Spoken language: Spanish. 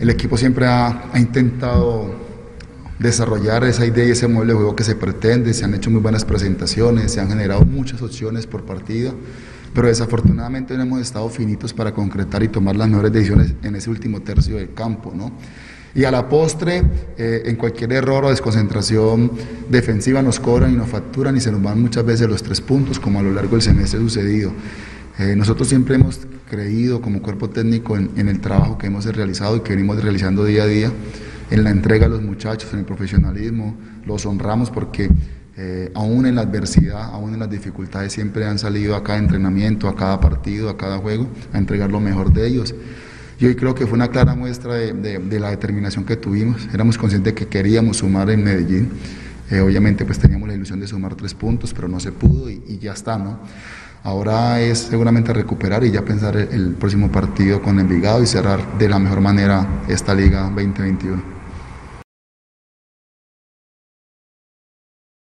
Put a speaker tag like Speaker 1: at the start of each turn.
Speaker 1: El equipo siempre ha, ha intentado desarrollar esa idea y ese modelo de juego que se pretende, se han hecho muy buenas presentaciones, se han generado muchas opciones por partido, pero desafortunadamente no hemos estado finitos para concretar y tomar las mejores decisiones en ese último tercio del campo, ¿no? Y a la postre, eh, en cualquier error o desconcentración defensiva nos cobran y nos facturan y se nos van muchas veces los tres puntos, como a lo largo del semestre ha sucedido. Eh, nosotros siempre hemos creído como cuerpo técnico en, el trabajo que hemos realizado y que venimos realizando día a día, en la entrega a los muchachos, en el profesionalismo, los honramos porque eh, aún en la adversidad, aún en las dificultades, siempre han salido a cada entrenamiento, a cada partido, a cada juego, a entregar lo mejor de ellos. Y hoy creo que fue una clara muestra de, la determinación que tuvimos. Éramos conscientes que queríamos sumar en Medellín. Eh, obviamente pues teníamos la ilusión de sumar tres puntos, pero no se pudo y ya está, ¿no? Ahora es seguramente recuperar y ya pensar el, próximo partido con Envigado y cerrar de la mejor manera esta Liga 2021.